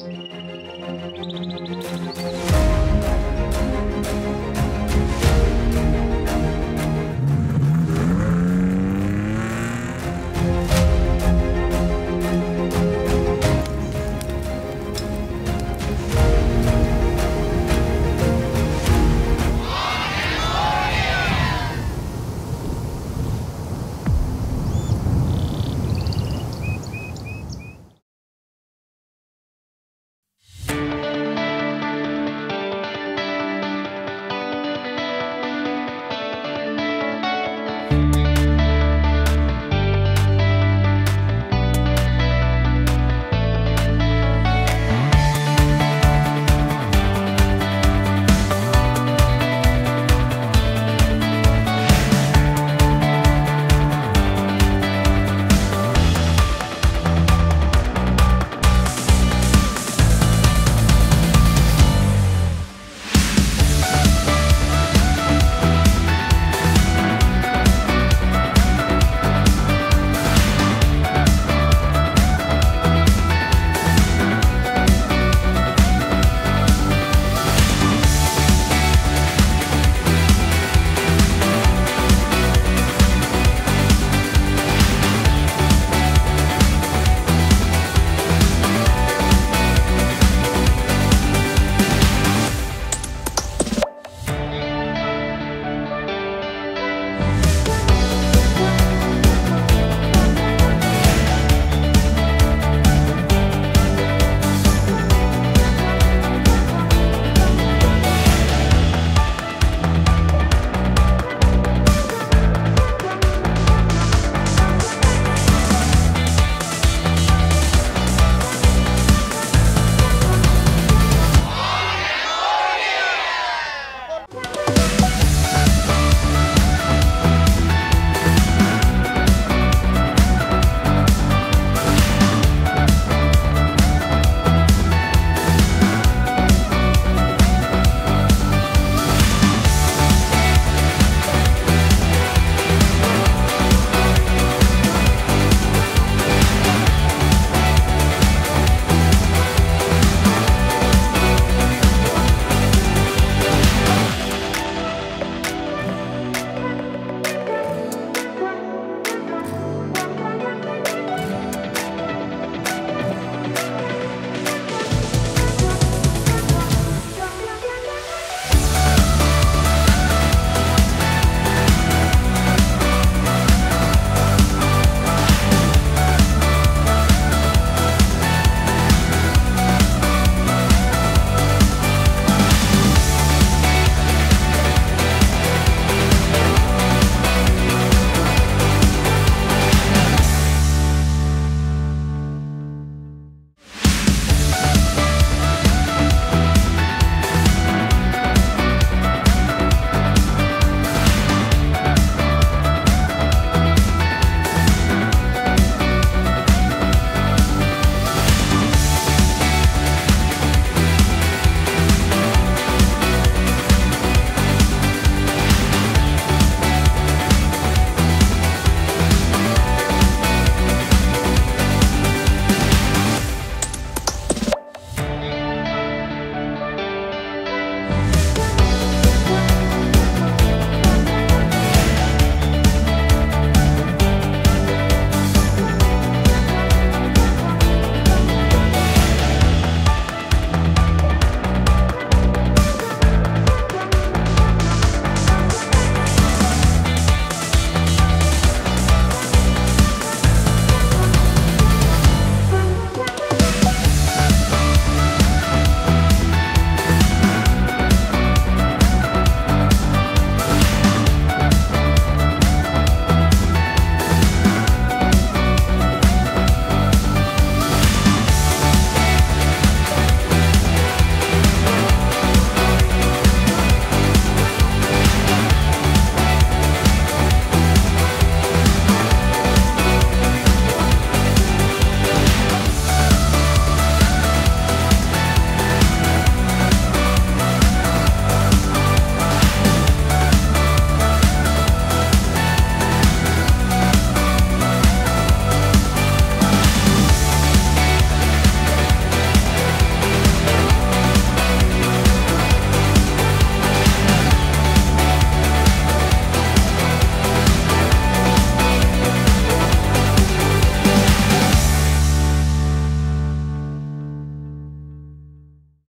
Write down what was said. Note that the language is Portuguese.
Deus.